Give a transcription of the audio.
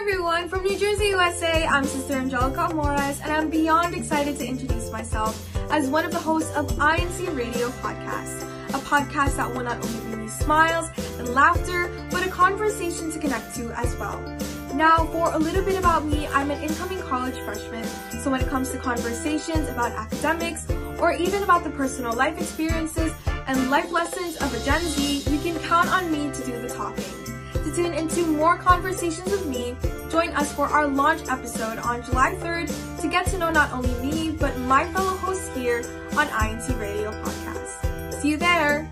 everyone, from New Jersey, USA, I'm Sister Angelica Morales, and I'm beyond excited to introduce myself as one of the hosts of INC Radio Podcast, a podcast that will not only bring you smiles and laughter, but a conversation to connect to as well. Now, for a little bit about me, I'm an incoming college freshman, so when it comes to conversations about academics or even about the personal life experiences and life lessons of a Gen Z, you can count on me to do the talking. To tune into more conversations with me, join us for our launch episode on July 3rd to get to know not only me, but my fellow hosts here on INC Radio Podcast. See you there!